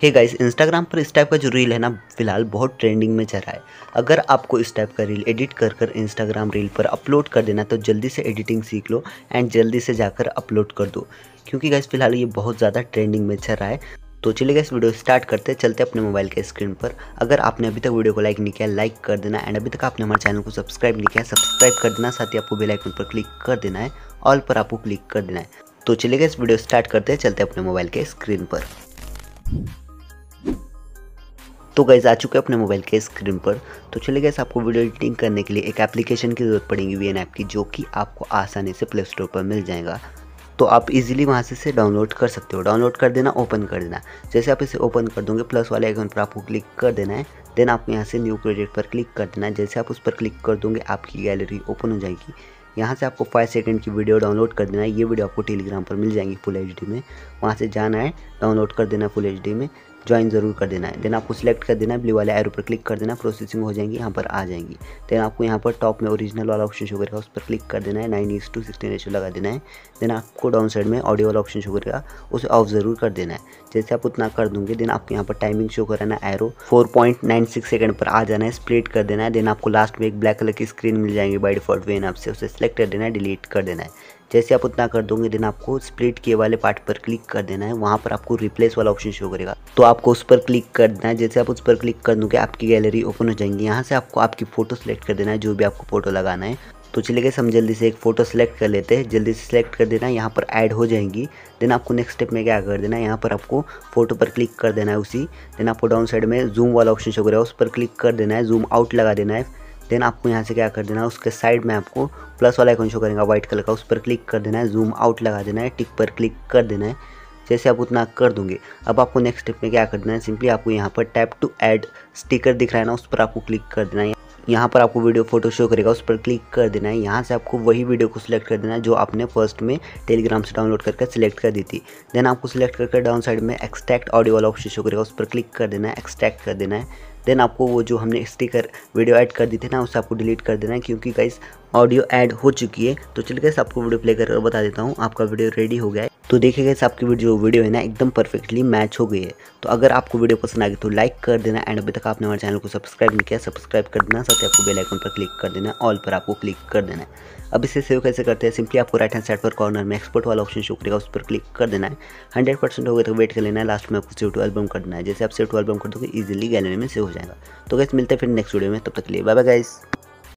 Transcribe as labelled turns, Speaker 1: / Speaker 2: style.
Speaker 1: Hey guys Instagram पर इस type का जो रील है ना, फ़िलहाल बहुत ट्रेंडिंग में चल रहा है। अगर आपको इस टाइप का रील एडिट कर कर इंस्टाग्राम रील पर अपलोड कर देना तो जल्दी से एडिटिंग सीख लो एंड जल्दी से जाकर अपलोड कर दो। क्योंकि गाइस फ़िलहाल ये बहुत ज़्यादा ट्रेंडिंग में चल रहा है। तो चलिए गाइस वीडियो स्टार्ट करते हैं। चलते अपने मोबाइल के स्क्रीन पर। अगर आपने अभी तक वीडियो को लाइक नहीं किया लाइक कर देना एंड अभी तक आपने हमारे चैनल को सब्सक्राइब नहीं किया सब्सक्राइब कर देना। साथ ही आपको बेल आइकन पर क्लिक कर देना है। ऑल पर आपको क्लिक कर देना है। तो चलिए गाइस वीडियो स्टार्ट करते हैं। चलते अपने मोबाइल के स्क्रीन पर। तो गैस आ चुके हैं अपने मोबाइल के स्क्रीन पर। तो चलिए गैस आपको वीडियो एडिटिंग करने के लिए एक एप्लीकेशन की ज़रूरत पड़ेगी वी एन ऐप की, जो कि आपको आसानी से प्ले स्टोर पर मिल जाएगा। तो आप इजीली वहाँ से इसे डाउनलोड कर सकते हो। डाउनलोड कर देना ओपन कर देना। जैसे आप इसे ओपन कर दोगे प्लस वाले आइकन पर आपको क्लिक कर देना है। देन आपको यहाँ से न्यू प्रोजेक्ट पर क्लिक कर देना है। जैसे आप उस पर क्लिक कर दोगे, आपकी गैलरी ओपन हो जाएगी। यहाँ से आपको फाइव सेकंड की वीडियो डाउनलोड कर देना है। ये वीडियो आपको टेलीग्राम पर मिल जाएँगी फुल एचडी में। वहाँ से जाना है डाउनलोड कर देना फुल एचडी में। ज्वाइन ज़रूर कर देना है। देन आपको सिलेक्ट कर देना है ब्लू वाले एरो पर क्लिक कर देना प्रोसेसिंग हो जाएँगी, यहाँ पर आ जाएँगी। देन आपको यहाँ पर टॉप में ओरिजिनल वाला ऑप्शन शो करेगा, उस पर क्लिक कर देना है nine is to sixteen ratio लगा देना है। देन आपको डाउन साइड में ऑडियो वाला ऑप्शन शो करेगा, उसे ऑफ़ ज़रूर कर देना है। जैसे आप उतना कर दूँगे देन आपको यहाँ पर टाइमिंग शो कराना arrow four point nine six second पर आ जाना है स्प्लिट कर देना है। देन आपको लास्ट में एक ब्लैक कलर की स्क्रीन मिल जाएँगी बाई डिफ़ॉल्ट वे आपसे उसे सेलेक्ट कर देना है डिलीट कर देना है। जैसे आप उतना कर दोगे देन आपको स्प्लिट किए वाले पार्ट पर क्लिक कर देना है। वहाँ पर आपको रिप्लेस वाला ऑप्शन शो करेगा। तो आपको उस पर क्लिक कर देना है। जैसे आप उस पर क्लिक कर दोगे, आपकी गैलरी ओपन हो जाएँगी। यहाँ से आपको आपकी फ़ोटो सेलेक्ट कर देना है, जो भी आपको फ़ोटो लगाना है। तो चलिए गए हम जल्दी से एक फ़ोटो सेलेक्ट कर लेते हैं। जल्दी से सिलेक्ट कर देना यहाँ पर ऐड हो जाएँगी। देन आपको नेक्स्ट स्टेप में क्या कर देना है, यहाँ पर आपको फ़ोटो पर क्लिक कर देना है उसी। देन आपको डाउन साइड में जूम वाला ऑप्शन शो करेगा। उस पर क्लिक कर देना है जूम आउट लगा देना है। देन आपको यहाँ से क्या कर देना है, उसके साइड में आपको प्लस वाला आइकन शो करेगा व्हाइट कलर का, उस पर क्लिक कर देना है जूम आउट लगा देना है टिक पर क्लिक कर देना है, जैसे आप उतना कर दूँगे। अब आपको नेक्स्ट स्टेप में क्या कर देना है सिंपली आपको यहाँ पर टैप टू ऐड स्टिकर दिख रहा है ना, उस पर आपको क्लिक कर देना है। यहाँ पर आपको वीडियो फ़ोटो शो करेगा, उस पर क्लिक कर देना है। यहाँ से आपको वही वीडियो को सिलेक्ट कर देना है जो आपने फ़र्स्ट में टेलीग्राम से डाउनलोड करके सिलेक्ट कर दी थी। देन आपको सिलेक्ट करके डाउन साइड में एक्सट्रैक्ट ऑडियो वाला ऑप्शन शो करेगा, उस पर क्लिक कर देना है एक्सट्रैक्ट कर देना है। देन आपको वो जो हमने स्टिकर वीडियो ऐड कर दी थी ना, उसे आपको डिलीट कर देना है, क्योंकि गाइस ऑडियो ऐड हो चुकी है। तो चलिए गाइस आपको वीडियो प्ले कर बता देता हूँ, आपका वीडियो रेडी हो गया है। तो देखिए गाइस आपकी वीडियो वीडियो है ना, एकदम परफेक्टली मैच हो गई है। तो अगर आपको वीडियो पसंद आ गई तो लाइक कर देना एंड अभी तक आपने हमारे चैनल को सब्सक्राइब नहीं किया सब्सक्राइब कर देना, साथ ही आपको बेल आइकन पर क्लिक कर देना ऑल पर आपको क्लिक कर देना है। अब इसे सेव कैसे करते हैं? सिंपली आपको राइट हैंड साइड पर कॉर्नर में एक्सपोर्ट वाला ऑप्शन शो करेगा, उस पर क्लिक कर देना है। हंड्रेड परसेंट हो गया तो वेट कर लेना है लास्ट में आपको सेव टू एल्बम कर देना है। जैसे आप सेव टू एल्बम कर दोगे इजीली गैलरी में सेव हो जाएगा। तो गैस मिलते हैं फिर नेक्स्ट वीडियो में, तब तक लिए बाय बाय गाइस